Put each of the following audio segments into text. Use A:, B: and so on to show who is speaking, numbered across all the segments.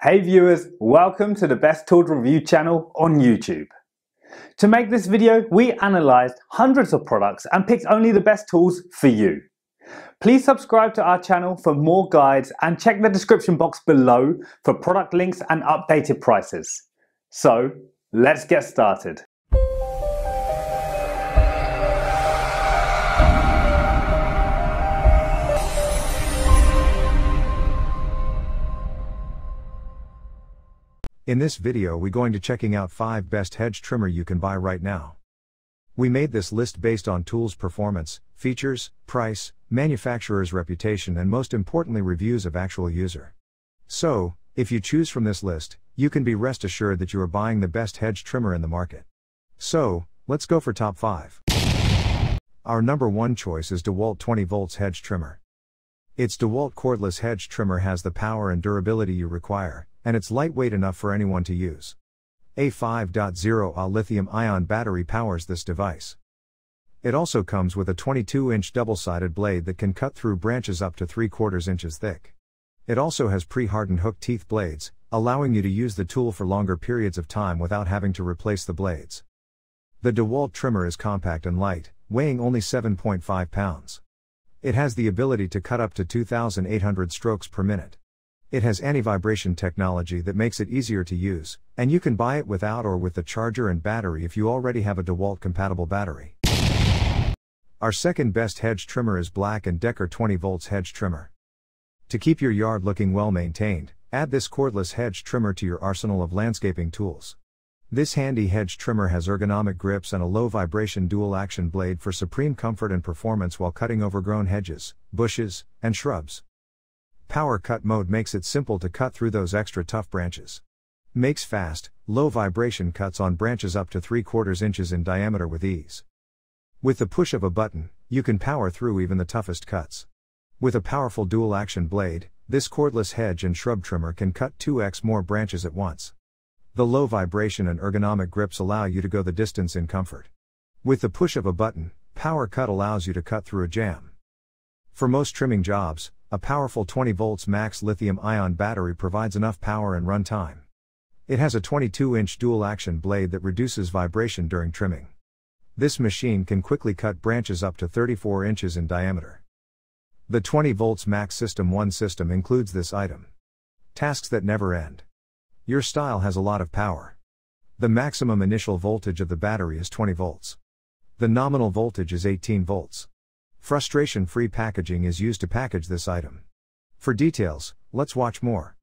A: Hey viewers, welcome to the Best Tools Review channel on YouTube. To make this video, we analysed hundreds of products and picked only the best tools for you. Please subscribe to our channel for more guides and check the description box below for product links and updated prices. So, let's get started.
B: In this video we going to checking out 5 best hedge trimmer you can buy right now. We made this list based on tools performance, features, price, manufacturer's reputation and most importantly reviews of actual user. So, if you choose from this list, you can be rest assured that you are buying the best hedge trimmer in the market. So, let's go for top 5. Our number 1 choice is DeWalt 20 volts hedge trimmer. Its DeWalt cordless hedge trimmer has the power and durability you require, and it's lightweight enough for anyone to use. A 5.0 Ah lithium ion battery powers this device. It also comes with a 22 inch double sided blade that can cut through branches up to 3 quarters inches thick. It also has pre hardened hook teeth blades, allowing you to use the tool for longer periods of time without having to replace the blades. The DeWalt trimmer is compact and light, weighing only 7.5 pounds. It has the ability to cut up to 2,800 strokes per minute. It has anti-vibration technology that makes it easier to use, and you can buy it without or with the charger and battery if you already have a DeWalt compatible battery. Our second best hedge trimmer is Black & Decker 20 volts hedge trimmer. To keep your yard looking well maintained, add this cordless hedge trimmer to your arsenal of landscaping tools. This handy hedge trimmer has ergonomic grips and a low vibration dual action blade for supreme comfort and performance while cutting overgrown hedges, bushes, and shrubs. Power cut mode makes it simple to cut through those extra tough branches. Makes fast, low vibration cuts on branches up to 3 quarters inches in diameter with ease. With the push of a button, you can power through even the toughest cuts. With a powerful dual action blade, this cordless hedge and shrub trimmer can cut 2x more branches at once. The low vibration and ergonomic grips allow you to go the distance in comfort. With the push of a button, Power Cut allows you to cut through a jam. For most trimming jobs, a powerful 20 volts max lithium ion battery provides enough power and run time. It has a 22 inch dual action blade that reduces vibration during trimming. This machine can quickly cut branches up to 34 inches in diameter. The 20 volts max system 1 system includes this item. Tasks that never end. Your style has a lot of power. The maximum initial voltage of the battery is 20 volts. The nominal voltage is 18 volts. Frustration free packaging is used to package this item. For details, let's watch more.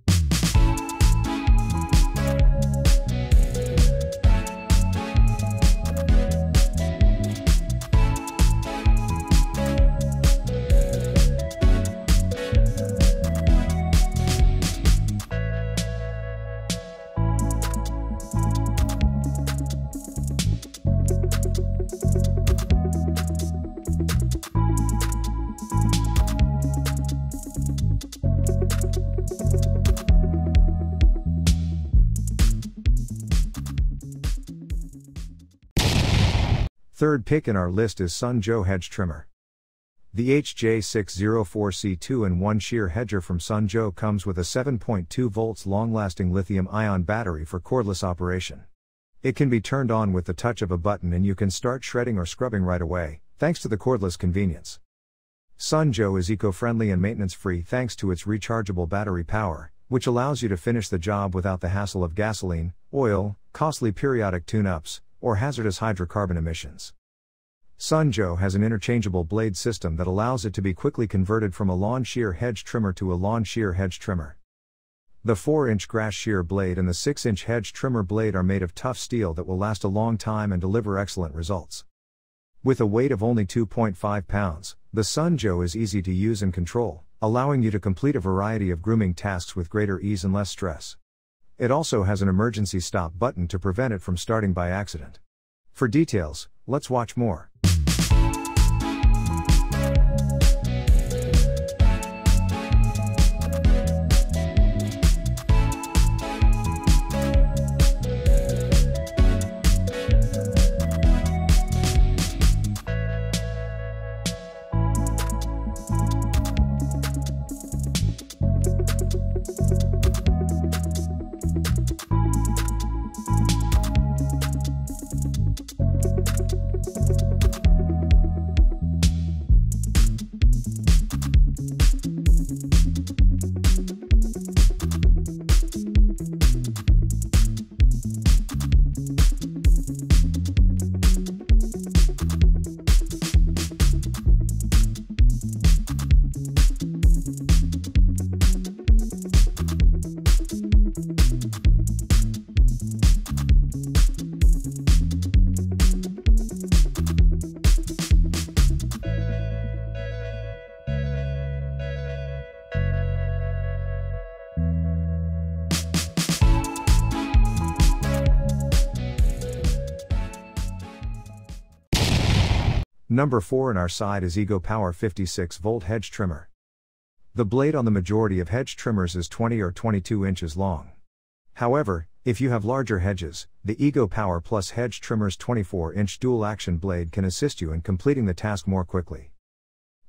B: Third pick in our list is Sun Joe Hedge Trimmer. The HJ604C2 and 1 shear hedger from Sun Joe comes with a 7.2 volts long lasting lithium ion battery for cordless operation. It can be turned on with the touch of a button and you can start shredding or scrubbing right away, thanks to the cordless convenience. Sun Joe is eco friendly and maintenance free thanks to its rechargeable battery power, which allows you to finish the job without the hassle of gasoline, oil, costly periodic tune ups, or hazardous hydrocarbon emissions. Sun Joe has an interchangeable blade system that allows it to be quickly converted from a lawn shear hedge trimmer to a lawn shear hedge trimmer. The 4 inch grass shear blade and the 6 inch hedge trimmer blade are made of tough steel that will last a long time and deliver excellent results. With a weight of only 2.5 pounds, the Sun Joe is easy to use and control, allowing you to complete a variety of grooming tasks with greater ease and less stress. It also has an emergency stop button to prevent it from starting by accident. For details, let's watch more. Number 4 in our side is Ego Power 56 volt hedge trimmer. The blade on the majority of hedge trimmers is 20 or 22 inches long. However, if you have larger hedges, the Ego Power Plus Hedge Trimmer's 24 inch dual action blade can assist you in completing the task more quickly.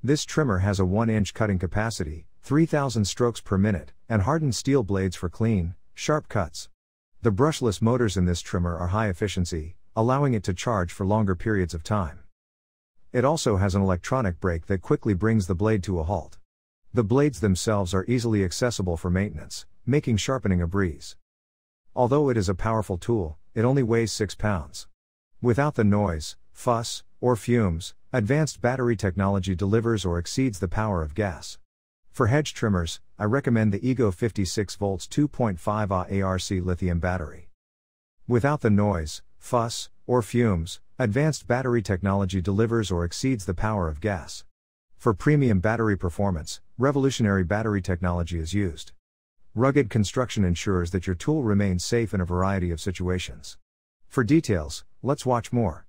B: This trimmer has a 1 inch cutting capacity, 3000 strokes per minute, and hardened steel blades for clean, sharp cuts. The brushless motors in this trimmer are high efficiency, allowing it to charge for longer periods of time. It also has an electronic brake that quickly brings the blade to a halt. The blades themselves are easily accessible for maintenance, making sharpening a breeze. Although it is a powerful tool, it only weighs 6 pounds. Without the noise, fuss, or fumes, advanced battery technology delivers or exceeds the power of gas. For hedge trimmers, I recommend the Ego 56 volts 2.5 Ah ARC lithium battery. Without the noise, fuss, or fumes, advanced battery technology delivers or exceeds the power of gas. For premium battery performance, revolutionary battery technology is used. Rugged construction ensures that your tool remains safe in a variety of situations. For details, let's watch more.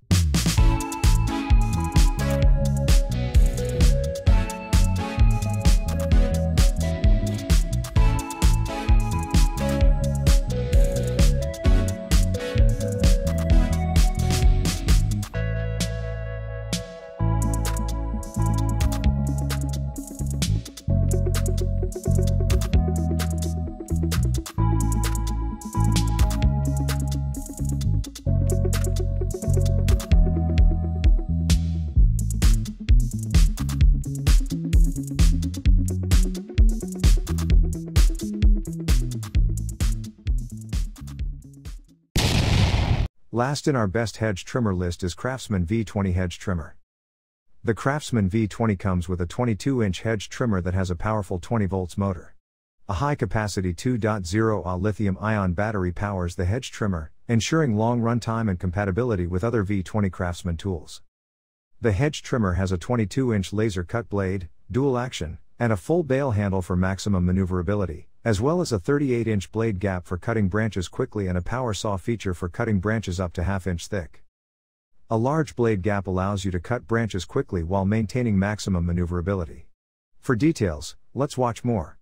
B: Last in our best hedge trimmer list is Craftsman V20 hedge trimmer. The Craftsman V20 comes with a 22 inch hedge trimmer that has a powerful 20 volts motor. A high capacity 2.0 Ah lithium ion battery powers the hedge trimmer, ensuring long runtime and compatibility with other V20 Craftsman tools. The hedge trimmer has a 22 inch laser cut blade, dual action, and a full bale handle for maximum maneuverability, as well as a 38 inch blade gap for cutting branches quickly and a power saw feature for cutting branches up to half inch thick. A large blade gap allows you to cut branches quickly while maintaining maximum maneuverability. For details, let's watch more.